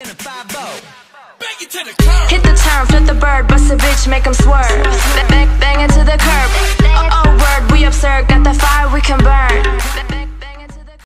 Hit the turn, flip the bird, bust a bitch, make him swerve. Bang, bang, bang into the curb. Oh, oh, word, we absurd, got the fire, we can